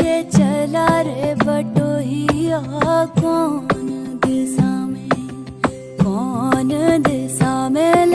के चला रे बटोहि कौन दिशा में कौन दिशा में